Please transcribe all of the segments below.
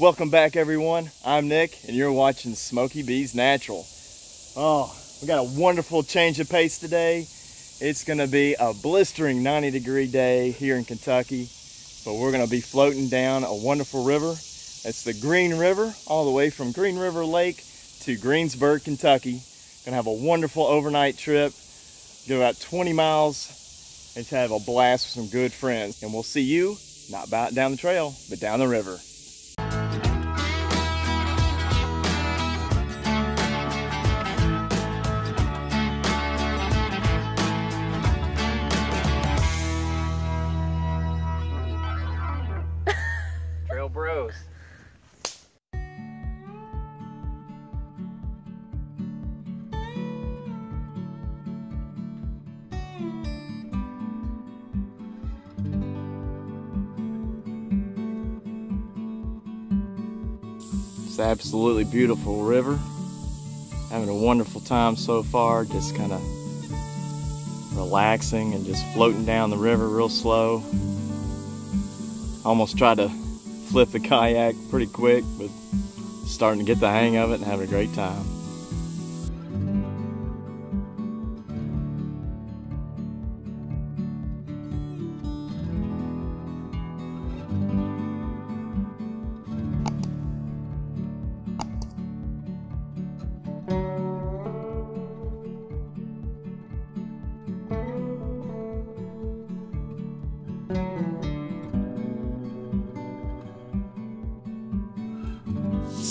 Welcome back everyone. I'm Nick and you're watching Smokey Bees Natural. Oh, we got a wonderful change of pace today. It's gonna be a blistering 90 degree day here in Kentucky, but we're gonna be floating down a wonderful river. It's the Green River, all the way from Green River Lake to Greensburg, Kentucky. Gonna have a wonderful overnight trip, go about 20 miles and have a blast with some good friends. And we'll see you, not down the trail, but down the river. It's absolutely beautiful river. Having a wonderful time so far, just kind of relaxing and just floating down the river real slow. Almost tried to flip the kayak pretty quick, but starting to get the hang of it and having a great time.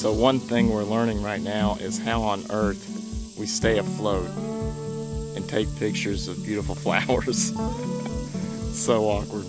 So one thing we're learning right now is how on earth we stay afloat and take pictures of beautiful flowers. so awkward.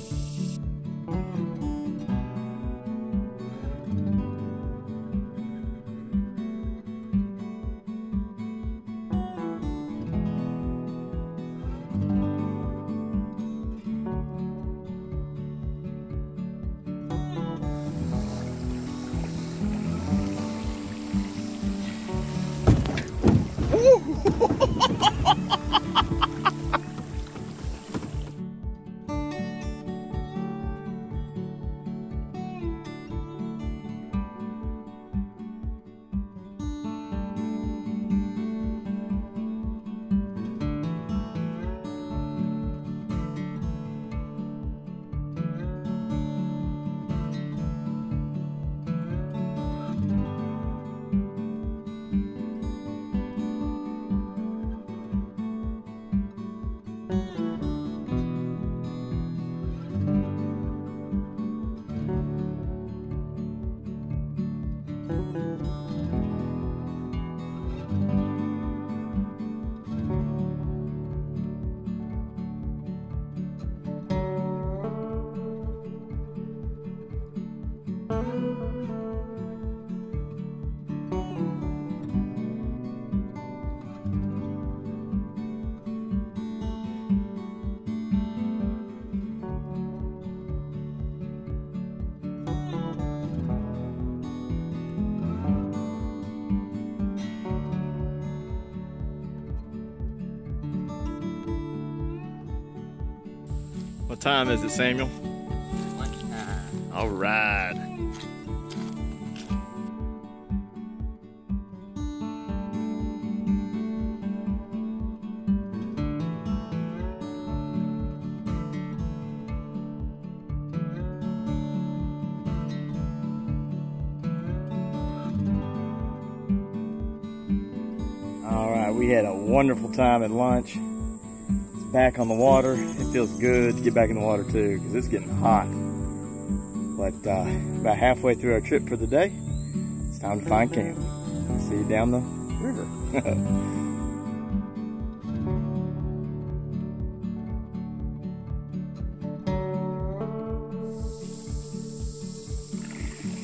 What time is it, Samuel? All right. All right, we had a wonderful time at lunch back on the water. It feels good to get back in the water too because it's getting hot. But uh, about halfway through our trip for the day, it's time to find camp. See you down the river.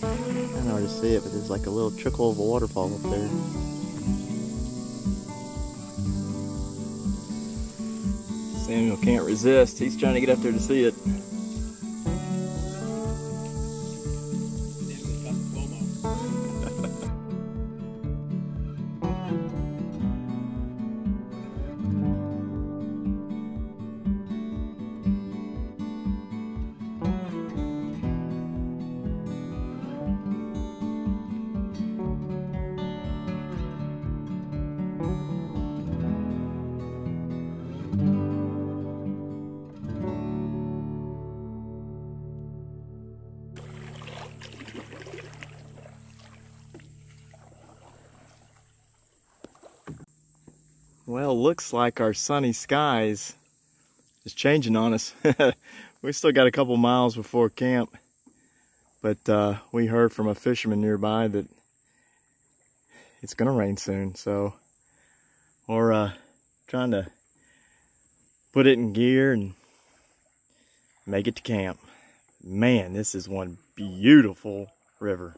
I can hard to see it, but there's like a little trickle of a waterfall up there. Samuel can't resist. He's trying to get up there to see it. Well, looks like our sunny skies is changing on us. we still got a couple miles before camp, but uh, we heard from a fisherman nearby that it's gonna rain soon. So we're uh, trying to put it in gear and make it to camp. Man, this is one beautiful river.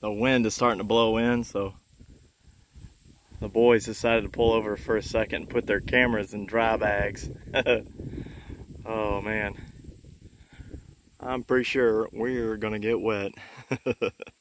The wind is starting to blow in, so the boys decided to pull over for a second and put their cameras in dry bags. oh man. I'm pretty sure we're gonna get wet.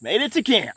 Made it to camp.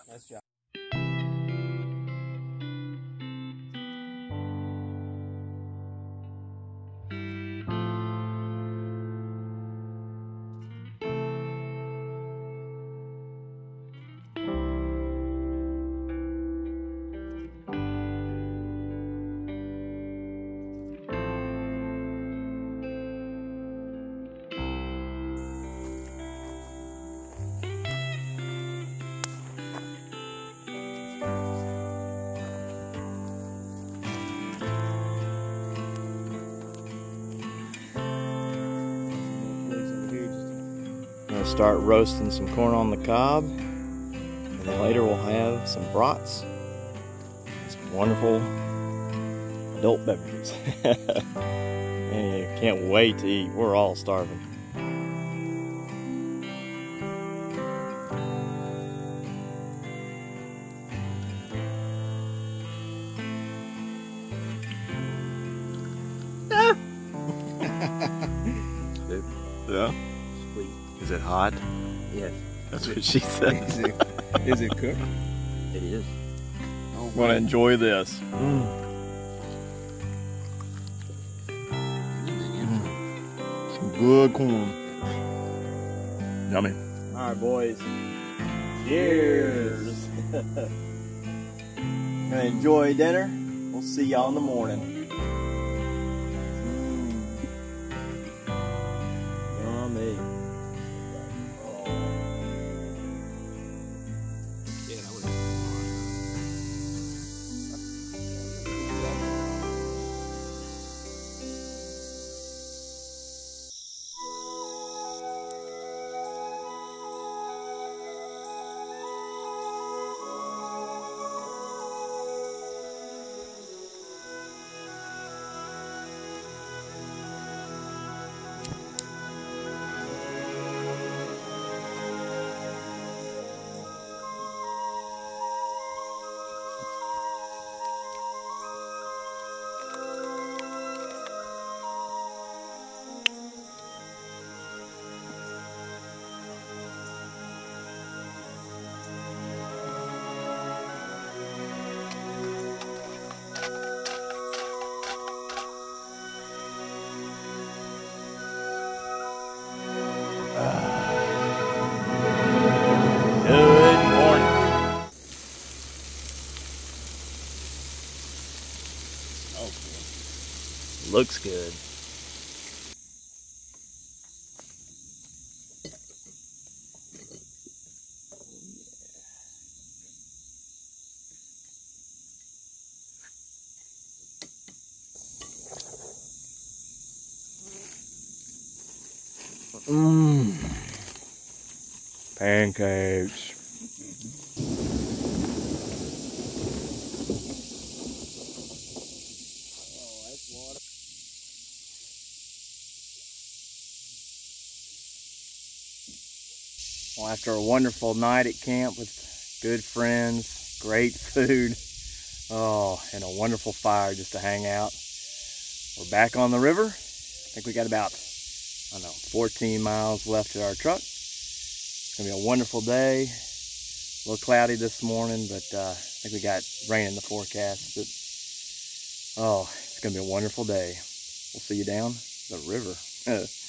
Start roasting some corn on the cob. And then later we'll have some brats. Some wonderful adult beverages. and can't wait to eat. We're all starving. Hot? Yes. That's what she said. is, it, is it cooked? It is. Oh, Want to enjoy this. Mm. Mm. Some good corn. Yummy. All right, boys. Cheers. Gonna enjoy dinner. We'll see y'all in the morning. Oh, looks good. Mmm. Pancakes. Well, after a wonderful night at camp with good friends, great food, oh, and a wonderful fire just to hang out, we're back on the river. I think we got about, I don't know, 14 miles left to our truck. It's gonna be a wonderful day. A little cloudy this morning, but uh, I think we got rain in the forecast. But oh, it's gonna be a wonderful day. We'll see you down the river.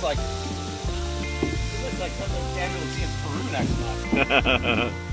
looks like it looks like something Samuel would see in Peru next month.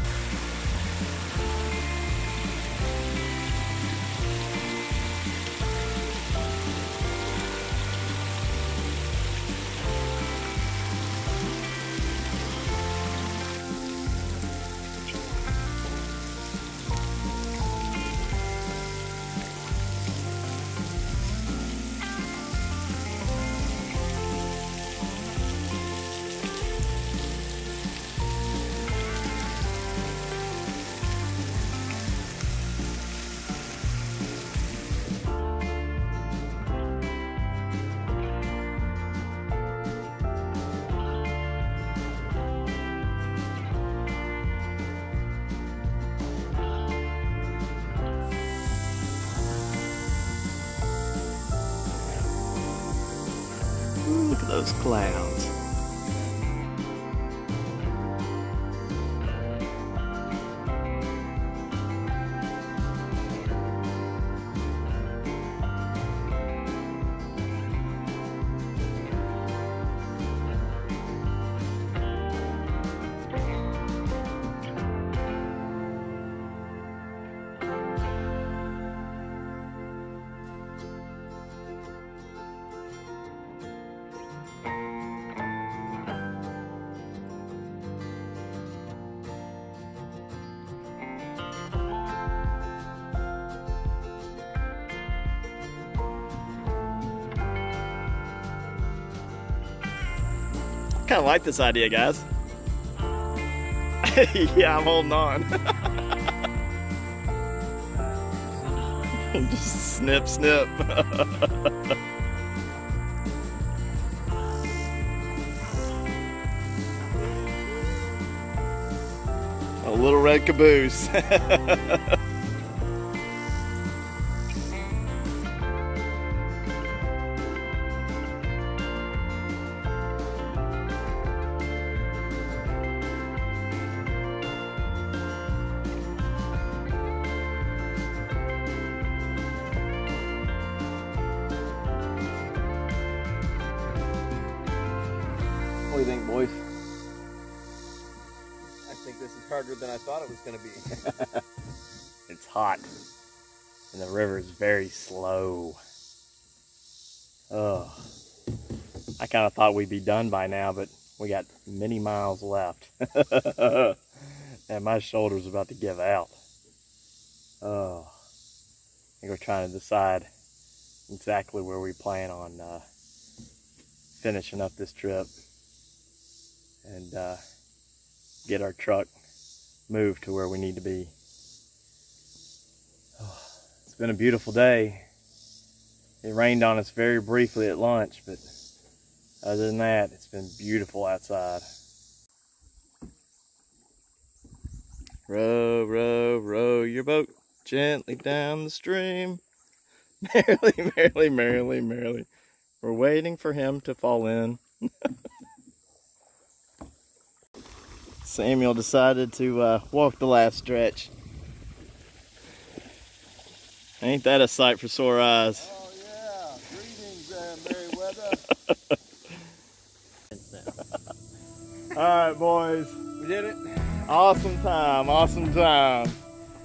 Ooh, Kind of like this idea, guys. yeah, I'm holding on. Just snip, snip. A little red caboose. Harder than I thought it was going to be. It's hot. And the river is very slow. Oh. I kind of thought we'd be done by now, but we got many miles left. and my shoulder's about to give out. Oh. I think we're trying to decide exactly where we plan on uh, finishing up this trip and uh, get our truck moved to where we need to be. It's been a beautiful day. It rained on us very briefly at lunch, but other than that, it's been beautiful outside. Row, row, row your boat gently down the stream. Merrily, merrily, merrily, merrily. We're waiting for him to fall in. Samuel decided to uh, walk the last stretch. Ain't that a sight for sore eyes? Oh, yeah. All right, boys. We did it. Awesome time, awesome time.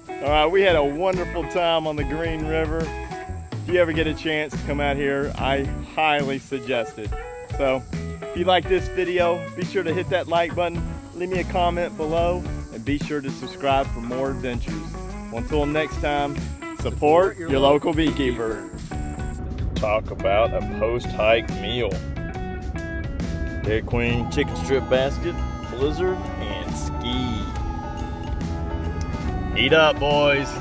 All right, we had a wonderful time on the Green River. If you ever get a chance to come out here, I highly suggest it. So, if you like this video, be sure to hit that like button, leave me a comment below, and be sure to subscribe for more adventures. Well, until next time, support your local beekeeper. Talk about a post-hike meal. Dairy Queen chicken strip basket, blizzard, and ski. Eat up, boys.